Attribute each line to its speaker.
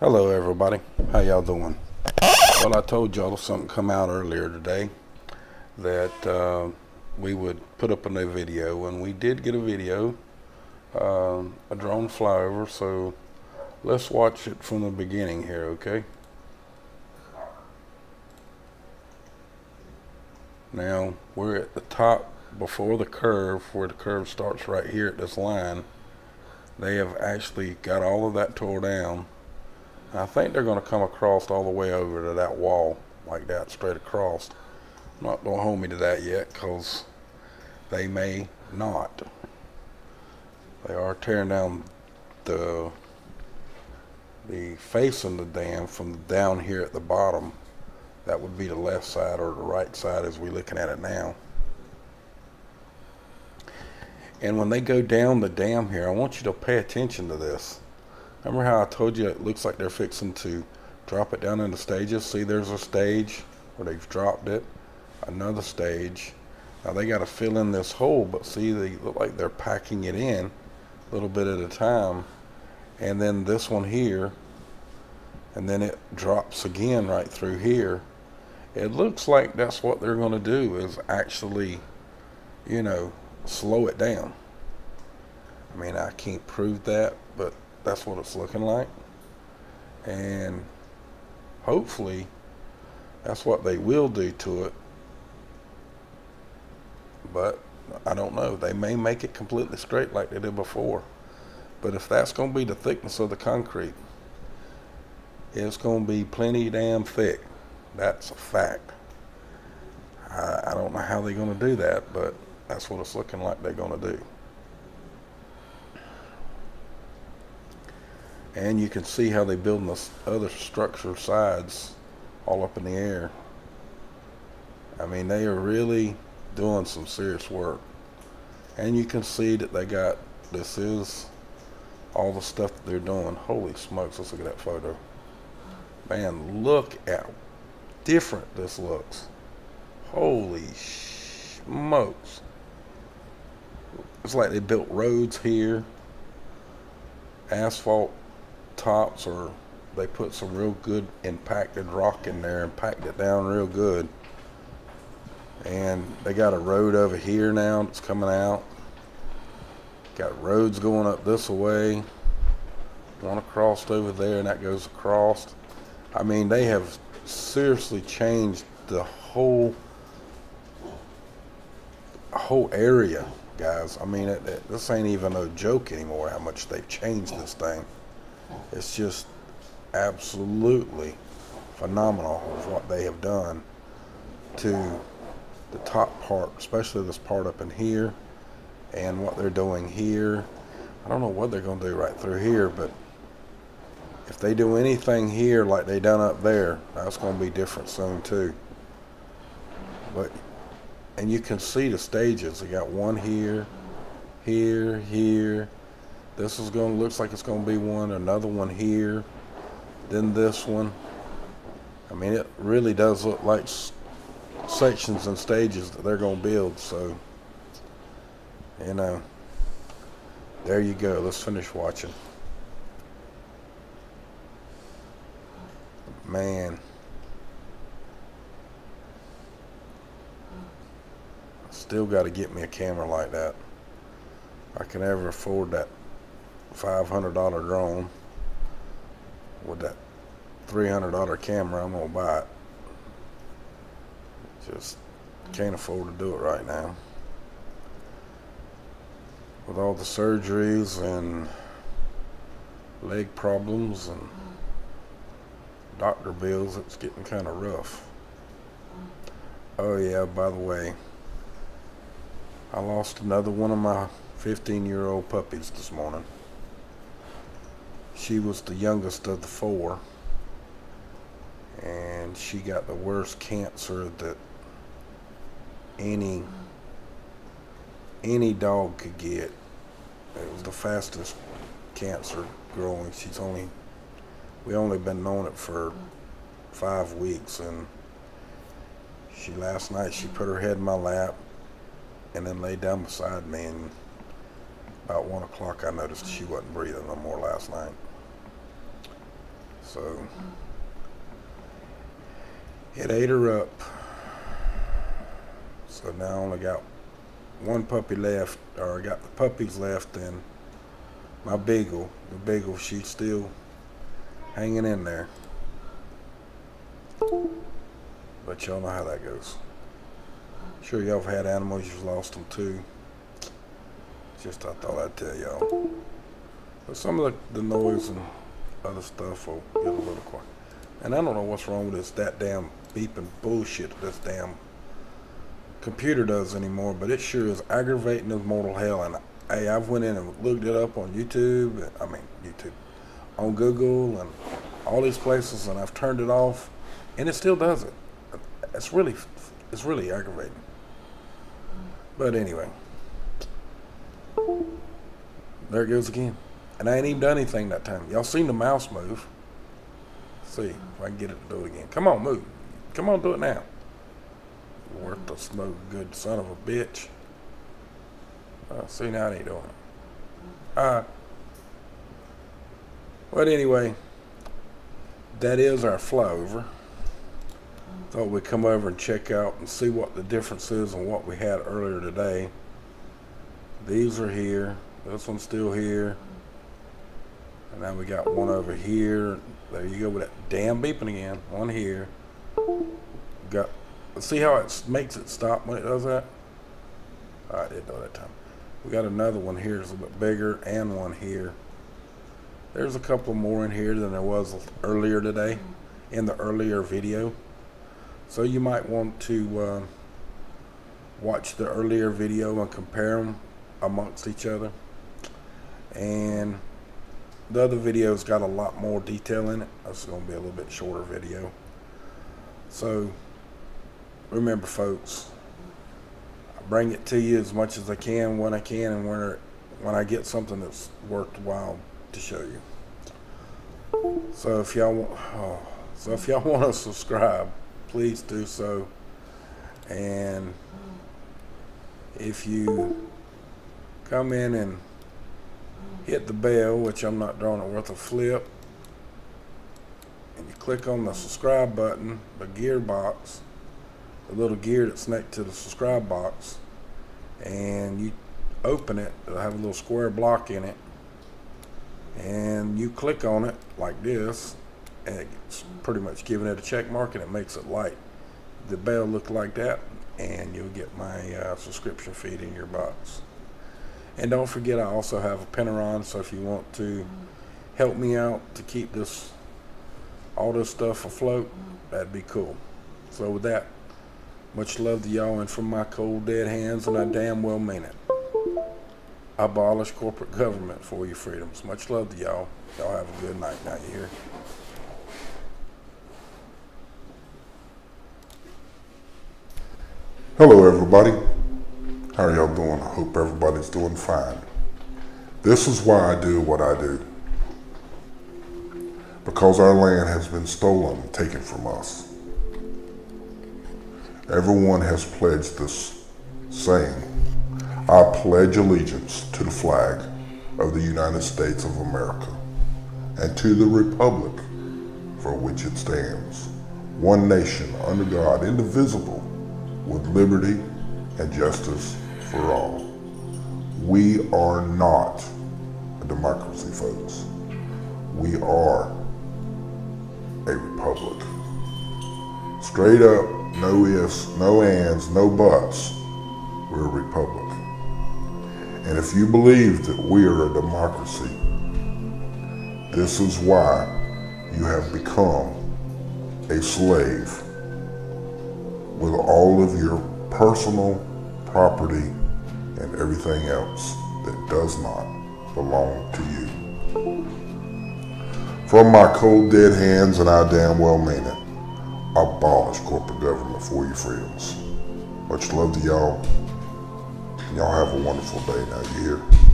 Speaker 1: Hello everybody, how y'all doing? Well, I told y'all something come out earlier today that uh, we would put up a new video, and we did get a video, uh, a drone flyover. So let's watch it from the beginning here, okay? Now we're at the top before the curve, where the curve starts right here at this line. They have actually got all of that tore down I think they're going to come across all the way over to that wall like that straight across. I'm Not going to hold me to that yet because they may not. They are tearing down the the face of the dam from down here at the bottom. That would be the left side or the right side as we're looking at it now. And when they go down the dam here, I want you to pay attention to this. Remember how I told you it looks like they're fixing to drop it down into stages? See, there's a stage where they've dropped it, another stage. Now they got to fill in this hole, but see, they look like they're packing it in a little bit at a time. And then this one here, and then it drops again right through here. It looks like that's what they're going to do is actually, you know, slow it down. I mean, I can't prove that, but that's what it's looking like. And hopefully that's what they will do to it. But I don't know. They may make it completely straight like they did before. But if that's going to be the thickness of the concrete, it's going to be plenty damn thick. That's a fact. I, I don't know how they're going to do that, but that's what it's looking like they're going to do. And you can see how they build the other structure sides all up in the air. I mean, they are really doing some serious work. And you can see that they got, this is all the stuff that they're doing. Holy smokes, let's look at that photo. Man, look at different this looks. Holy smokes. It's like they built roads here, asphalt tops or they put some real good impacted rock in there and packed it down real good. And they got a road over here now that's coming out. Got roads going up this way. One across over there and that goes across. I mean, they have seriously changed the whole whole area, guys. I mean, it, it, this ain't even a joke anymore how much they've changed this thing. It's just absolutely phenomenal what they have done to the top part, especially this part up in here and what they're doing here. I don't know what they're going to do right through here, but if they do anything here like they done up there, that's going to be different soon too. But and you can see the stages. They got one here, here, here, this is going to looks like it's going to be one, another one here, then this one. I mean, it really does look like sections and stages that they're going to build. So, you know, there you go. Let's finish watching. Man. Still got to get me a camera like that. I can ever afford that $500 drone with that $300 camera, I'm going to buy it. Just can't afford to do it right now. With all the surgeries and leg problems and doctor bills, it's getting kind of rough. Oh yeah, by the way, I lost another one of my 15 year old puppies this morning. She was the youngest of the four. And she got the worst cancer that any any dog could get. It was the fastest cancer growing. She's only we only been knowing it for five weeks and she last night she put her head in my lap and then laid down beside me and about one o'clock I noticed she wasn't breathing no more last night. So it ate her up. So now I only got one puppy left, or I got the puppies left, and my beagle. The beagle, she's still hanging in there. But y'all know how that goes. Sure, y'all have had animals, you've lost them too. Just I thought I'd tell y'all. But some of the, the noise and other stuff or quiet. And I don't know what's wrong with this that damn beeping bullshit this damn computer does anymore, but it sure is aggravating as mortal hell. And hey, I've went in and looked it up on YouTube. I mean YouTube, on Google and all these places, and I've turned it off, and it still does it. It's really, it's really aggravating. But anyway, there it goes again. And I ain't even done anything that time. Y'all seen the mouse move. Let's see if I can get it to do it again. Come on, move. Come on, do it now. Worth the smoke, good son of a bitch. Uh, see, now it ain't doing it. Uh, but anyway, that is our flyover. Thought we'd come over and check out and see what the difference is and what we had earlier today. These are here. This one's still here. And now we got one over here. There you go with that damn beeping again. One here. Got see how it makes it stop when it does that? I didn't know that time. We got another one here. It's a little bit bigger and one here. There's a couple more in here than there was earlier today in the earlier video. So you might want to uh, watch the earlier video and compare them amongst each other. And the other video's got a lot more detail in it. This is going to be a little bit shorter video. So remember folks, I bring it to you as much as I can when I can and when, when I get something that's worthwhile to show you. So if y'all want, oh, so if y'all want to subscribe, please do so. And if you come in and hit the bell, which I'm not drawing it worth a flip, and you click on the subscribe button, the gear box, the little gear that's next to the subscribe box, and you open it, it'll have a little square block in it, and you click on it like this, and it's pretty much giving it a check mark, and it makes it light. The bell look like that, and you'll get my uh, subscription feed in your box. And don't forget, I also have a Patreon, so if you want to help me out to keep this all this stuff afloat, that'd be cool. So with that, much love to y'all, and from my cold dead hands, and I damn well mean it. Abolish corporate government for your freedoms. Much love to y'all. Y'all have a good night now, you hear?
Speaker 2: Hello, everybody. How are y'all doing? I hope everybody's doing fine. This is why I do what I do. Because our land has been stolen and taken from us. Everyone has pledged this, saying, I pledge allegiance to the flag of the United States of America and to the republic for which it stands, one nation under God, indivisible, with liberty and justice for all. We are not a democracy, folks. We are a republic. Straight up, no ifs, no ands, no buts. We're a republic. And if you believe that we are a democracy, this is why you have become a slave with all of your personal property and everything else that does not belong to you. From my cold dead hands, and I damn well mean it, abolish corporate government for you friends. Much love to y'all. Y'all have a wonderful day now, you hear?